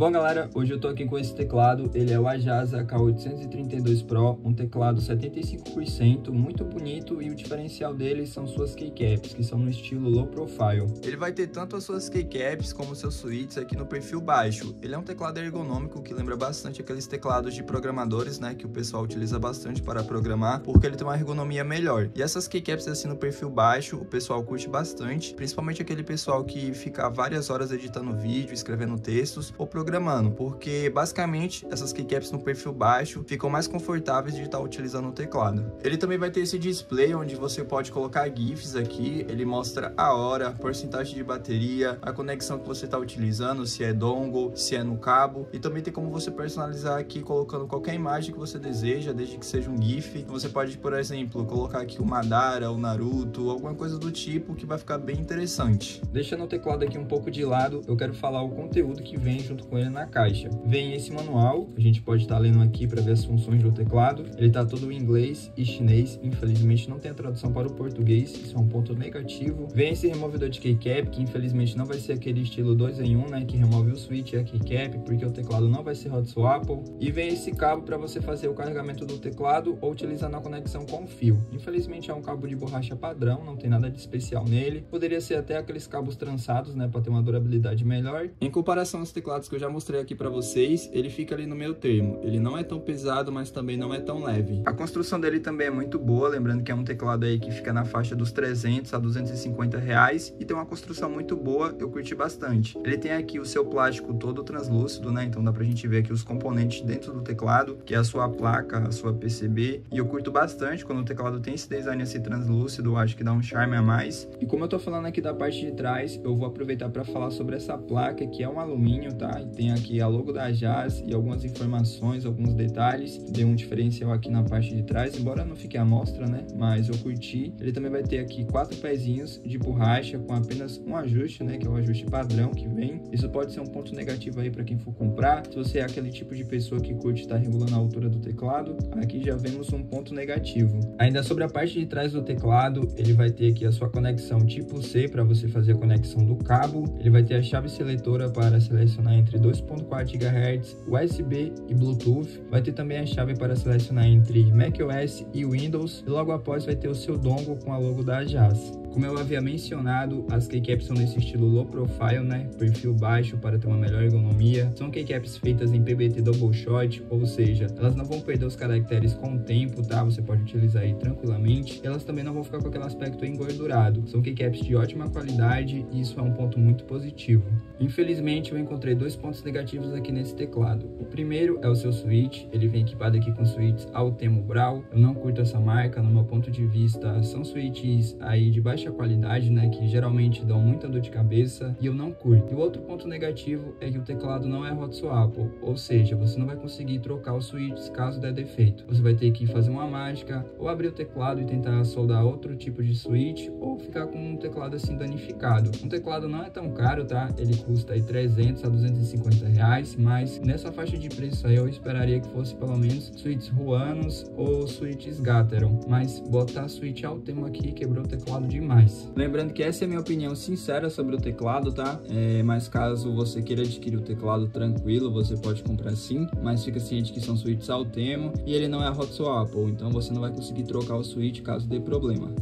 Bom galera, hoje eu tô aqui com esse teclado, ele é o Ajasa K832 Pro, um teclado 75%, muito bonito e o diferencial dele são suas keycaps, que são no estilo low profile. Ele vai ter tanto as suas keycaps como seus switches aqui no perfil baixo. Ele é um teclado ergonômico que lembra bastante aqueles teclados de programadores, né, que o pessoal utiliza bastante para programar, porque ele tem uma ergonomia melhor. E essas keycaps assim no perfil baixo, o pessoal curte bastante, principalmente aquele pessoal que fica várias horas editando vídeo, escrevendo textos ou programando programando, porque basicamente essas keycaps no perfil baixo ficam mais confortáveis de estar utilizando o teclado. Ele também vai ter esse display onde você pode colocar GIFs aqui, ele mostra a hora, a porcentagem de bateria, a conexão que você está utilizando, se é dongle, se é no cabo, e também tem como você personalizar aqui colocando qualquer imagem que você deseja, desde que seja um GIF. Você pode, por exemplo, colocar aqui o Madara, o Naruto, alguma coisa do tipo que vai ficar bem interessante. Deixando o teclado aqui um pouco de lado, eu quero falar o conteúdo que vem junto com na caixa. Vem esse manual, a gente pode estar tá lendo aqui para ver as funções do teclado. Ele está todo em inglês e chinês, infelizmente não tem a tradução para o português, isso é um ponto negativo. Vem esse removedor de keycap, que infelizmente não vai ser aquele estilo 2 em 1, né, que remove o switch e a keycap, porque o teclado não vai ser hot swap. E vem esse cabo para você fazer o carregamento do teclado ou utilizando a conexão com fio. Infelizmente é um cabo de borracha padrão, não tem nada de especial nele. Poderia ser até aqueles cabos trançados, né, para ter uma durabilidade melhor. Em comparação aos teclados que eu já mostrei aqui para vocês, ele fica ali no meio termo. Ele não é tão pesado, mas também não é tão leve. A construção dele também é muito boa, lembrando que é um teclado aí que fica na faixa dos 300 a 250 reais e tem uma construção muito boa, eu curti bastante. Ele tem aqui o seu plástico todo translúcido, né? Então dá pra gente ver aqui os componentes dentro do teclado, que é a sua placa, a sua PCB, e eu curto bastante quando o teclado tem esse design assim translúcido, eu acho que dá um charme a mais. E como eu tô falando aqui da parte de trás, eu vou aproveitar para falar sobre essa placa que é um alumínio, tá? Tem aqui a logo da Jazz e algumas informações, alguns detalhes. Deu um diferencial aqui na parte de trás, embora não fique à mostra, né? Mas eu curti. Ele também vai ter aqui quatro pezinhos de borracha com apenas um ajuste, né? Que é o ajuste padrão que vem. Isso pode ser um ponto negativo aí para quem for comprar. Se você é aquele tipo de pessoa que curte estar tá regulando a altura do teclado, aqui já vemos um ponto negativo. Ainda sobre a parte de trás do teclado, ele vai ter aqui a sua conexão tipo C para você fazer a conexão do cabo. Ele vai ter a chave seletora para selecionar entre 2.4 4 GHz, USB e Bluetooth. Vai ter também a chave para selecionar entre macOS e Windows. E logo após vai ter o seu dongle com a logo da JAS. Como eu havia mencionado, as keycaps são nesse estilo low profile, né? Perfil baixo para ter uma melhor ergonomia. São keycaps feitas em PBT double shot, ou seja, elas não vão perder os caracteres com o tempo, tá? Você pode utilizar aí tranquilamente. Elas também não vão ficar com aquele aspecto engordurado. São keycaps de ótima qualidade e isso é um ponto muito positivo. Infelizmente, eu encontrei dois pontos negativos aqui nesse teclado. O primeiro é o seu switch, ele vem equipado aqui com switches Altemo Brawl. Eu não curto essa marca, no meu ponto de vista, são switches aí de baixa baixa qualidade, né, que geralmente dão muita dor de cabeça e eu não curto. E o outro ponto negativo é que o teclado não é hot swap, ou seja, você não vai conseguir trocar os switches caso der defeito. Você vai ter que fazer uma mágica ou abrir o teclado e tentar soldar outro tipo de switch ou ficar com um teclado assim danificado. Um teclado não é tão caro, tá? Ele custa aí 300 a 250 reais, mas nessa faixa de preço aí eu esperaria que fosse pelo menos switches Ruanos ou switches Gateron, mas botar switch Altemo aqui quebrou o teclado demais Lembrando que essa é a minha opinião sincera sobre o teclado, tá? É, mas caso você queira adquirir o teclado tranquilo, você pode comprar sim, mas fica ciente que são switches Altemo e ele não é hot swap, então você não vai conseguir trocar o switch caso dê problema.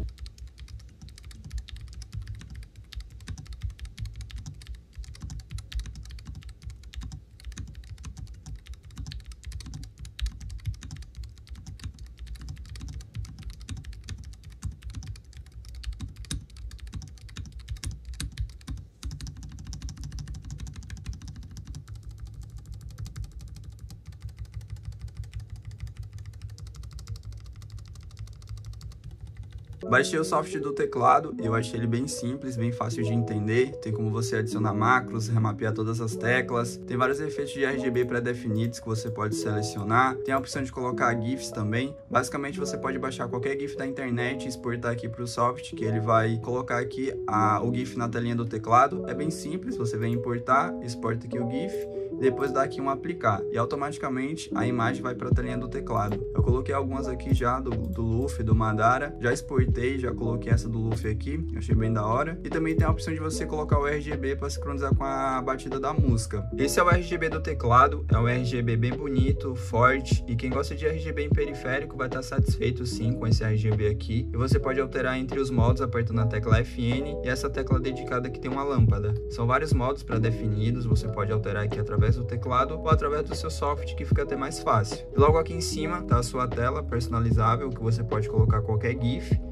Baixei o software do teclado eu achei ele bem simples, bem fácil de entender. Tem como você adicionar macros, remapear todas as teclas. Tem vários efeitos de RGB pré-definidos que você pode selecionar. Tem a opção de colocar GIFs também. Basicamente você pode baixar qualquer GIF da internet e exportar aqui para o software, que ele vai colocar aqui a, o GIF na telinha do teclado. É bem simples, você vem importar, exporta aqui o GIF depois dá aqui um aplicar e automaticamente a imagem vai para a telinha do teclado. Eu coloquei algumas aqui já do, do Luffy, do Madara, já exportei, já coloquei essa do Luffy aqui, achei bem da hora. E também tem a opção de você colocar o RGB para sincronizar com a batida da música. Esse é o RGB do teclado, é um RGB bem bonito, forte e quem gosta de RGB em periférico vai estar satisfeito sim com esse RGB aqui. E você pode alterar entre os modos apertando a tecla FN e essa tecla dedicada que tem uma lâmpada. São vários modos pré-definidos, você pode alterar aqui através do teclado ou através do seu software que fica até mais fácil. E logo aqui em cima está a sua tela personalizável que você pode colocar qualquer GIF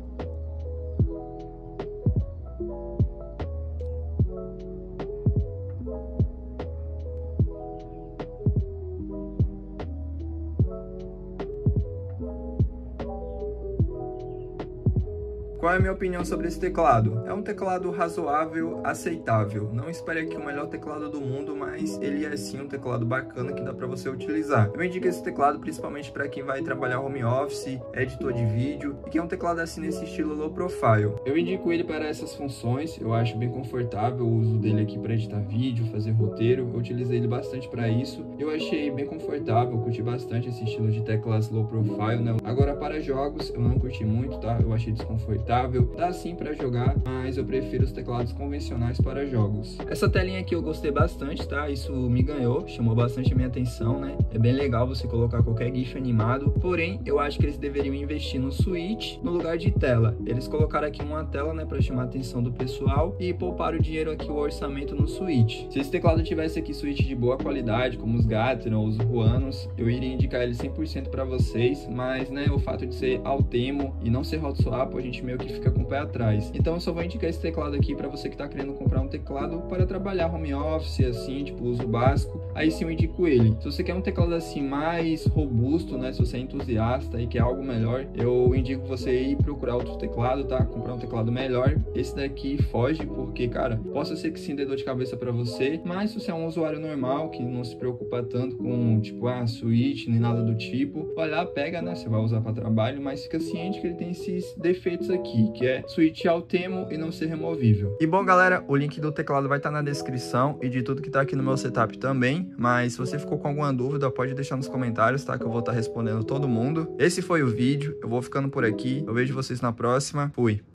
Qual é a minha opinião sobre esse teclado? É um teclado razoável, aceitável. Não espere aqui o melhor teclado do mundo, mas ele é sim um teclado bacana que dá para você utilizar. Eu indico esse teclado principalmente para quem vai trabalhar home office, editor de vídeo e que é um teclado assim nesse estilo low profile. Eu indico ele para essas funções, eu acho bem confortável o uso dele aqui para editar vídeo, fazer roteiro. Eu utilizei ele bastante para isso. Eu achei bem confortável, curti bastante esse estilo de teclas low profile, né? Agora para jogos eu não curti muito, tá? Eu achei desconfortável dá sim para jogar, mas eu prefiro os teclados convencionais para jogos. Essa telinha aqui eu gostei bastante, tá? Isso me ganhou, chamou bastante a minha atenção, né? É bem legal você colocar qualquer GIF animado, porém eu acho que eles deveriam investir no switch no lugar de tela. Eles colocaram aqui uma tela, né, para chamar a atenção do pessoal e poupar o dinheiro aqui, o orçamento no switch. Se esse teclado tivesse aqui switch de boa qualidade, como os Gateron ou os Ruanos, eu iria indicar ele 100% para vocês, mas, né, o fato de ser Altemo e não ser Hot Swap, a gente meio que fica com o pé atrás. Então eu só vou indicar esse teclado aqui para você que está querendo comprar um teclado para trabalhar home office, assim, tipo uso básico. Aí sim eu indico ele. Se você quer um teclado assim mais robusto, né? Se você é entusiasta e quer algo melhor, eu indico você ir procurar outro teclado, tá? Comprar um teclado melhor. Esse daqui foge porque, cara, possa ser que sim dê dor de cabeça para você, mas se você é um usuário normal que não se preocupa tanto com, tipo, ah, switch nem nada do tipo, lá, pega, né? Você vai usar para trabalho, mas fica ciente que ele tem esses defeitos aqui aqui, que é switch ao temo e não ser removível. E bom, galera, o link do teclado vai estar tá na descrição e de tudo que está aqui no meu setup também, mas se você ficou com alguma dúvida, pode deixar nos comentários, tá? Que eu vou estar tá respondendo todo mundo. Esse foi o vídeo, eu vou ficando por aqui, eu vejo vocês na próxima, fui!